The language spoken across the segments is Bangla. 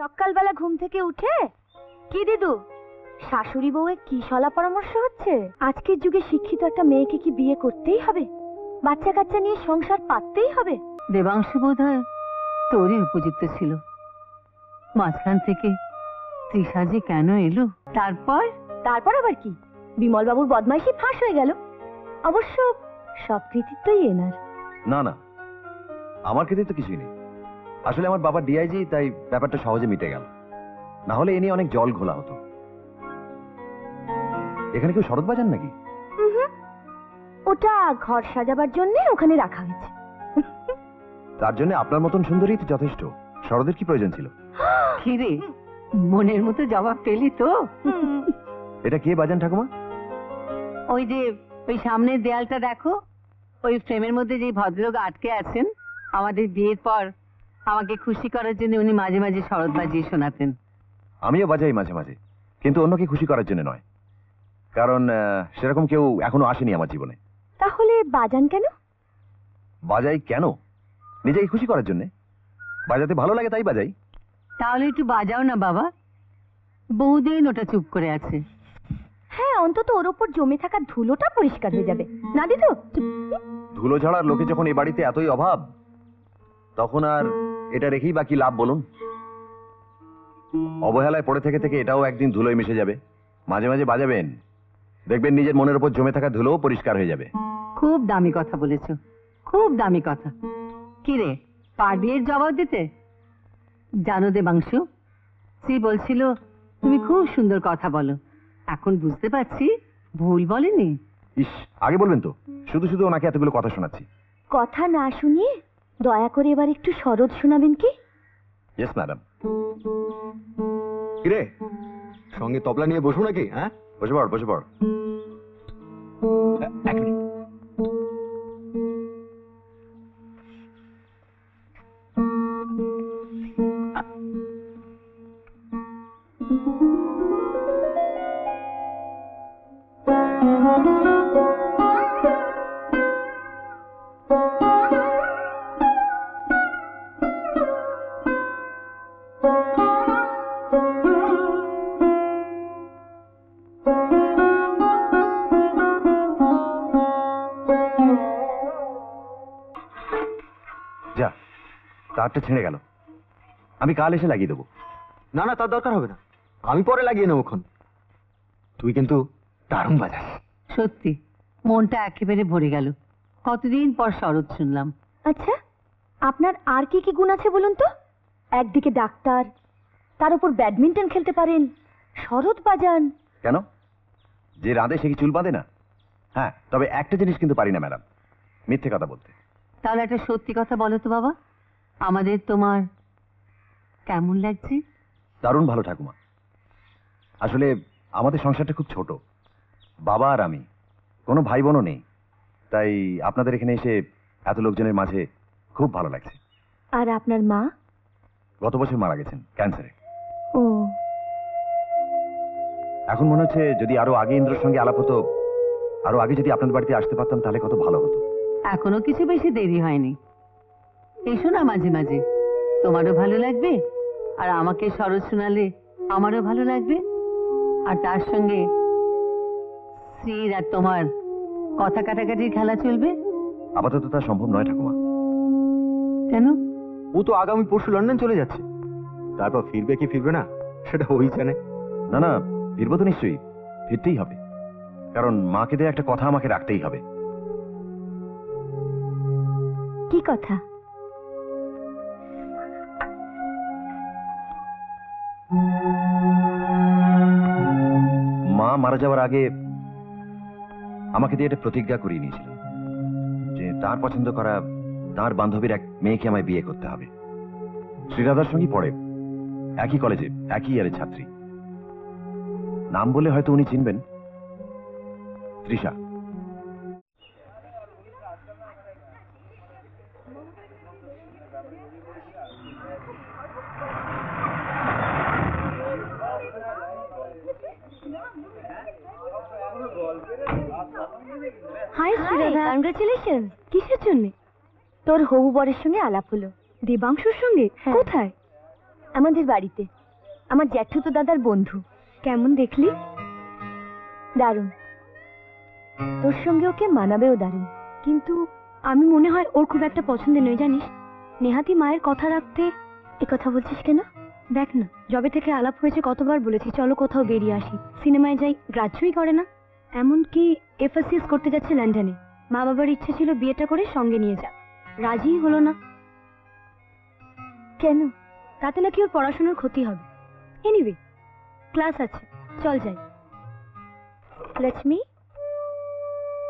সকালবেলা ঘুম থেকে উঠে? কি দিদু? শাশুড়ি বউয়ে কি সলা পরামর্শ হচ্ছে? আজকের যুগে শিক্ষিত একটা মেয়েকে কি বিয়ে করতেই হবে? বাচ্চা কাচ্চা নিয়ে সংসার পাততেই হবে? দেবাংশু বোধ হয় তোরই উপযুক্ত ছিল। মাঝখান থেকে তৃষা যে কেন এলো? তারপর? তারপর আবার কি? বিমল বাবুর বদমাইশি ফাঁস হয়ে গেল। অবশ্য সব কৃতিত্বই এনার। না না। আমার ক্ষেত্রে তো কিছুই নেই। আসলে আমার বাবা ডিআইজি তাই ব্যাপারটা সহজে মিটে গেল। না হলে এ নিয়ে অনেক জল ঘোলা হতো। এখানে কেউ শরৎ বাজান নাকি? ওটা ঘর সাজাবার জন্য ওখানে রাখা হয়েছে। তার জন্য আপনার মতন সুন্দরী তো যথেষ্ট। শরদের কি প্রয়োজন ছিল? খিরে মনের মতো জবাব পেলি তো। এটা কে বাজান ঠাকুমা? ওই যে ওই সামনের দেয়ালটা দেখো। ওই ফ্রেমের মধ্যে যে ভদ্রলোক আটকে আছেন আমাদের বিয়ের পর আমাকে খুশি করার জন্য উনি মাঝে মাঝে শরৎ বাজিয়ে শোনাতেন। আমিও বাজাই মাঝে মাঝে কিন্তু অন্যকে খুশি করার জন্য নয়। কারণ সেরকম কেউ এখনও আসেনি আমার জীবনে। তাহলে বাজান কেন? বাজাই কেন? নিজেকে খুশি করার জন্য। বাজাতে ভালো লাগে তাই বাজাই। তাহলে একটু বাজাও না বাবা। বহুদিন ওটা চুপ করে আছে। হ্যাঁ অন্তত ওর ওপর জমে থাকা ধুলোটা পরিষ্কার হয়ে যাবে। না দিদু? ধুলো ঝাড়ার লোকে যখন এই বাড়িতে এতই অভাব তখন আর এটা রেখেই বাকি লাভ বলুন? অবহেলায় পড়ে থেকে থেকে এটাও একদিন ধুলোয় মিশে যাবে। মাঝে মাঝে বাজাবেন। দেখবেন নিজের মনের উপর জমে থাকা ধুলোও পরিষ্কার হয়ে যাবে। খুব দামি কথা বলেছ। খুব দামি কথা। কি রে পারবি এর জবাব দিতে? জানো দেবাংশু শ্রী বলছিল তুমি খুব সুন্দর কথা বলো। এখন বুঝতে পারছি ভুল বলেনি। ইস আগে বলবেন তো। শুধু শুধু ওনাকে এতগুলো কথা শোনাচ্ছি। কথা না শুনিয়ে দয়া করে এবার একটু সরদ শোনাবেন কি? ইয়েস ম্যাডাম কিরে? সঙ্গে তবলা নিয়ে বসবো নাকি হ্যাঁ? বসে পড় বসে পড়। এক মিনিট। তারটা ছেড়ে গেল। আমি কাল এসে লাগিয়ে দেবো। না না তার দরকার হবে না। আমি পরে লাগিয়ে নেব তুই কিন্তু দারুণ বাজাস। সত্যি মনটা একেবারে ভরে গেল। কতদিন পর শরৎ শুনলাম। আচ্ছা আপনার আর কি কি গুণ আছে বলুন তো? একদিকে ডাক্তার তার উপর ব্যাডমিন্টন খেলতে পারেন শরৎ বাজান। কেন? যে রাঁধে সে কি চুল বাঁধে না? হ্যাঁ তবে একটা জিনিস কিন্তু পারি না ম্যাডাম। মিথ্যে কথা বলতে। তাহলে একটা সত্যি কথা বলো তো বাবা। আমাদের তোমার কেমন লাগছে? দারুণ ভালো ঠাকুমা। আসলে আমাদের সংসারটা খুব ছোট। বাবা আর আমি কোনো ভাই বোনও নেই। তাই আপনাদের এখানে এসে এত লোকজনের মাঝে খুব ভালো লাগছে। আর আপনার মা? গত বছর মারা গেছেন ক্যান্সারে। ও। এখন মনে হচ্ছে যদি আরও আগে ইন্দ্রর সঙ্গে আলাপ হতো আরও আগে যদি আপনাদের বাড়িতে আসতে পারতাম তাহলে কত ভালো হতো। এখনও কিছু বেশি দেরি হয়নি। এসো না মাঝে মাঝে। তোমারও ভালো লাগবে আর আমাকে শরৎ শোনালে আমারও ভালো লাগবে। আর তার সঙ্গে শ্রীর আর তোমার কথা কাটাকাটির খেলা চলবে? আপাতত তা সম্ভব নয় ঠাকুমা। কেন? ও তো আগামী পরশু লন্ডন চলে যাচ্ছে। তারপর ফিরবে কি ফিরবে না সেটা ওই জানে। না না ফিরবো তো নিশ্চয়ই। ফিরতেই হবে। কারণ মাকে দিয়ে একটা কথা আমাকে রাখতেই হবে। কি কথা? মারা যাওয়ার আগে আমাকে দিয়ে একটা প্রতিজ্ঞা করিয়ে নিয়েছিলেন যে তার পছন্দ করা তার বান্ধবীর এক মেয়েকে আমায় বিয়ে করতে হবে। শ্রীরাধার সঙ্গে পড়ে একই কলেজে, একই ইয়ারের ছাত্রী। নাম বলে হয়তো উনি চিনবেন। তৃষা। হাই শ্রীরাধা কংগ্রেচুলেশন কিসের জন্য? তোর হবু বরের সঙ্গে আলাপ হলো। দেবাংশুর সঙ্গে? কোথায়? আমাদের বাড়িতে। আমার জ্যাঠুতো দাদার বন্ধু। কেমন দেখলি? দারুণ। তোর সঙ্গে ওকে মানাবেও দারুণ। কিন্তু আমি মনে হয় ওর খুব একটা পছন্দের নই জানিস? নেহাতি মায়ের কথা রাখতে এ কথা বলছিস কেন? দেখ না যবে থেকে আলাপ হয়েছে কতবার বলেছি চলো কোথাও বেরিয়ে আসি। সিনেমায় যাই গ্রাহ্যই করে না। এমনকি এফএসসিএস করতে যাচ্ছে লন্ডনে। মা বাবার ইচ্ছে ছিল বিয়েটা করে সঙ্গে নিয়ে যা রাজিই হলো না। কেন? তাতে নাকি ওর পড়াশোনার ক্ষতি হবে। এনিওয়ে ক্লাস আছে। চল যাই। লক্ষ্মী?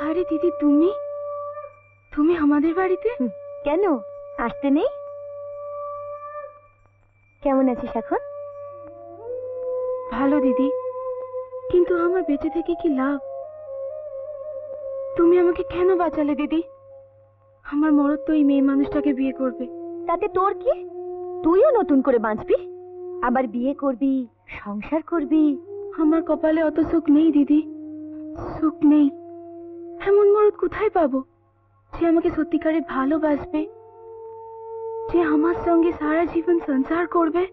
আরে দিদি তুমি? তুমি আমাদের বাড়িতে? কেন? আসতে নেই? কেমন আছিস এখন? ভালো দিদি। কিন্তু আমার বেঁচে থেকে কি লাভ? তুমি আমাকে কেন বাঁচালে দিদি? আমার মরদ তো এই মেয়ে মানুষটাকে বিয়ে করবে। তাতে তোর কি? তুইও নতুন করে বাঁচবি? আবার বিয়ে করবি সংসার করবি? আমার কপালে অত সুখ নেই দিদি। সুখ নেই। এমন মরদ কোথায় পাবো? যে আমাকে সত্যিকারে ভালোবাসবে? যে আমার সঙ্গে সারা জীবন সংসার করবে?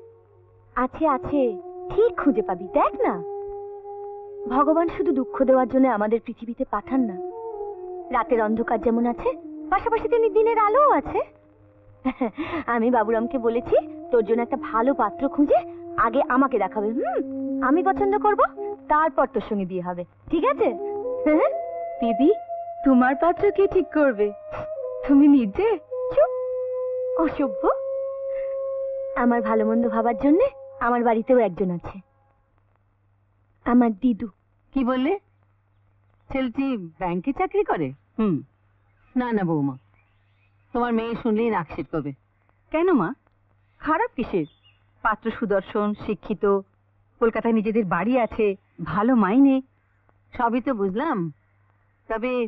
আছে আছে। ঠিক খুঁজে পাবি দেখ না। ভগবান শুধু দুঃখ দেওয়ার জন্য আমাদের পৃথিবীতে পাঠান না। রাতের অন্ধকার যেমন আছে পাশাপাশি তেমনি দিনের আলোও আছে। আমি বাবুরামকে বলেছি তোর জন্য একটা ভালো পাত্র খুঁজে আগে আমাকে দেখাবে হুম? আমি পছন্দ করব তারপর তোর সঙ্গে বিয়ে হবে ঠিক আছে? হ্যাঁ দিদি তোমার পাত্র কে ঠিক করবে? তুমি নিজে? চুপ অসভ্য। আমার ভালো মন্দ ভাবার জন্য আমার বাড়িতেও একজন আছে। আমার দিদু। কি বললে? ছেলেটি ব্যাংকে চাকরি করে? হুম। না না, বৌমা। তোমার মেয়ে শুনলেই নাক করবে কেন মা? খারাপ কিসের? পাত্র সুদর্শন, শিক্ষিত, কলকাতায় নিজেদের বাড়ি আছে, ভালো মাইনে। সবই তো বুঝলাম। তবে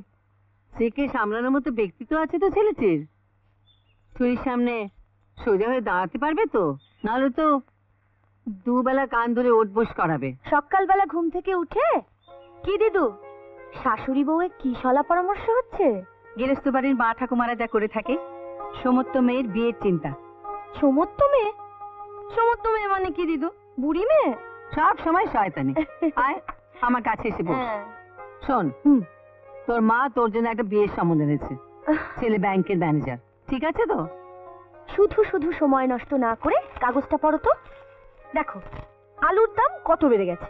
সেকে সামলানোর মতো ব্যক্তিত্ব আছে তো ছেলেটির। ছুরির সামনে সোজা হয়ে দাঁড়াতে পারবে তো? নাহলে তো দুবেলা কান ধরে ওঠবোস করাবে। সকালবেলা ঘুম থেকে উঠে কি দিদু? শাশুড়ি বউয়ের কি সলা পরামর্শ হচ্ছে? গেরস্ত বাড়ির মা ঠাকুমারা যা করে থাকে সমস্ত মেয়ের বিয়ের চিন্তা। সমত্ত মেয়ে? সমত্ত মেয়ে মানে কি দিদু? বুড়ি মেয়ে? সব সময় শয়তানি। আয় আমার কাছে এসে বস। হ্যাঁ। শোন তোর মা তোর জন্য একটা বিয়ের সম্বন্ধ এনেছে ছেলে ব্যাংকের ম্যানেজার। ঠিক আছে তো? শুধু শুধু সময় নষ্ট না করে কাগজটা পড়ো তো। দেখো আলুর দাম কত বেড়ে গেছে?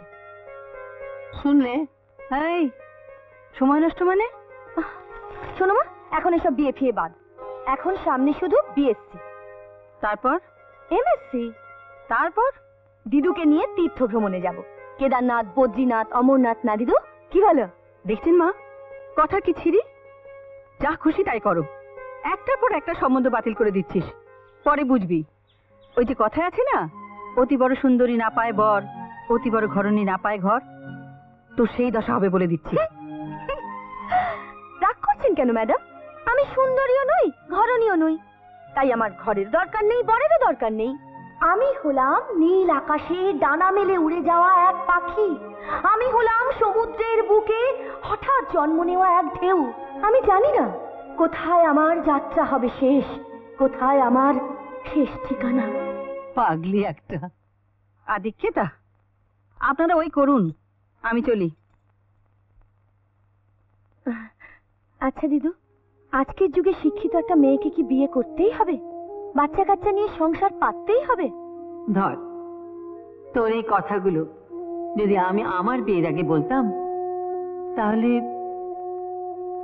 শুনলে এই সময় নষ্ট মানে? শোনো মা এখন এসব বিয়ে ফিয়ে বাদ। এখন সামনে শুধু বিএসসি তারপর? এমএসসি তারপর? দিদুকে নিয়ে তীর্থ ভ্রমণে যাব। কেদারনাথ বদ্রীনাথ অমরনাথ। না দিদু কি ভালো দেখছেন মা কথা কি ছিরি? যা খুশি তাই করো। একটার পর একটা সম্বন্ধ বাতিল করে দিচ্ছিস। পরে বুঝবি। ওই যে কথায় আছে না অতি বড় সুন্দরী না পায় বর অতি বড় ঘরণী না পায় ঘর। তো সেই দশা হবে বলে দিচ্ছি। রাগ করছেন কেন ম্যাডাম? আমি সুন্দরীও নই ঘরণীয় নই। তাই আমার ঘরের দরকার নেই বরেরও দরকার নেই। আমি হলাম নীল আকাশে ডানা মেলে উড়ে যাওয়া এক পাখি। আমি হলাম সমুদ্রের বুকে হঠাৎ জন্ম নেওয়া এক ঢেউ। আমি জানি না কোথায় আমার যাত্রা হবে শেষ কোথায় আমার শেষ ঠিকানা। পাগলি একটা। আদিক্ষেতা আপনারা ওই করুন। আমি চলি। আচ্ছা দিদু আজকের যুগে শিক্ষিত একটা মেয়েকে কি বিয়ে করতেই হবে? বাচ্চা কাচ্চা নিয়ে সংসার পাততেই হবে? ধর তোর এই কথাগুলো যদি আমি আমার বিয়ের আগে বলতাম তাহলে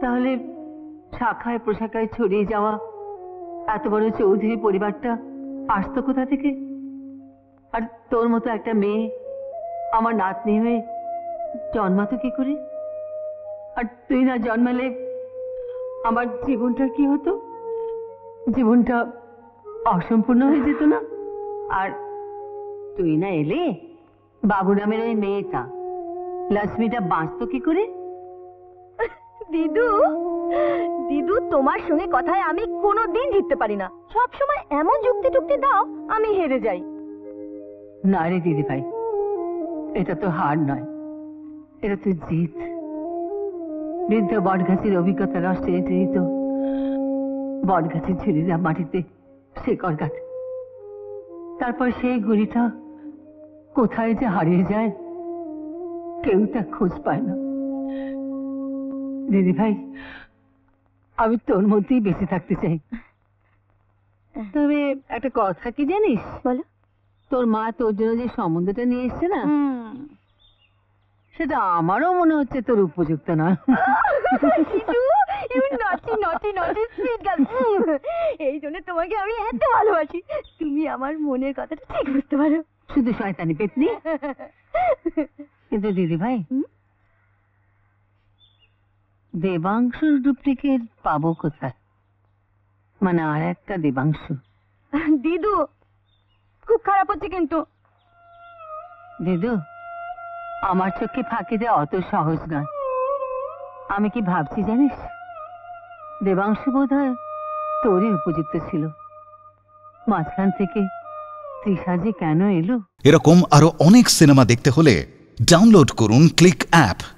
তাহলে শাখায় প্রশাখায় ছড়িয়ে যাওয়া এত বড় চৌধুরী পরিবারটা আসতো কোথা থেকে? আর তোর মতো একটা মেয়ে আমার নাতনি হয়ে জন্মাতো কি করে? আর তুই না জন্মালে আমার জীবনটা কি হতো? জীবনটা অসম্পূর্ণ হয়ে যেত না? আর তুই না এলে বাবু নামের ওই মেয়েটা লক্ষ্মীটা বাঁচতো কি করে? দিদু দিদু তোমার সঙ্গে কথায় আমি কোনো দিন জিততে পারি না। সব সময় এমন যুক্তি টুক্তি দাও আমি হেরে যাই। না রে দিদি ভাই এটা তো হার নয়। এটা তো জিত বৃদ্ধ বটগাছের অভিজ্ঞতা রস টেনে টেনে তো বটগাছের ঝুড়িরা মাটিতে শেকড় গাছ তারপর সেই ঘড়িটা কোথায় যে হারিয়ে যায় কেউ তা খোঁজ পায় না। দিদি ভাই আমি তোর মধ্যেই বেঁচে থাকতে চাই। তবে একটা কথা কি জানিস? বলো। তোর মা তোর জন্য যে সম্বন্ধটা নিয়ে এসছে না সেটা আমারও মনে হচ্ছে তোর উপযুক্ত না। নটি নটি নটি সুইট গার্ল এই জন্য তোমাকে আমি এত ভালোবাসি। তুমি আমার মনের কথাটা ঠিক বুঝতে পারো। শুধু শয়তানি পেতনি। কিন্তু দিদি ভাই? দেবাংশুর ডুপ্লিকেট পাবো কোথায়? মানে আর একটা দেবাংশু। দিদু খুব খারাপ হচ্ছে কিন্তু। দিদু আমার চোখে ফাঁকি দেওয়া অত সহজ নয়। আমি কি ভাবছি জানিস? দেবাংশু বোধ হয় তোরই উপযুক্ত ছিল। মাঝখান থেকে তৃষা যে কেন এলো? এরকম আরও অনেক সিনেমা দেখতে হলে ডাউনলোড করুন ক্লিক অ্যাপ।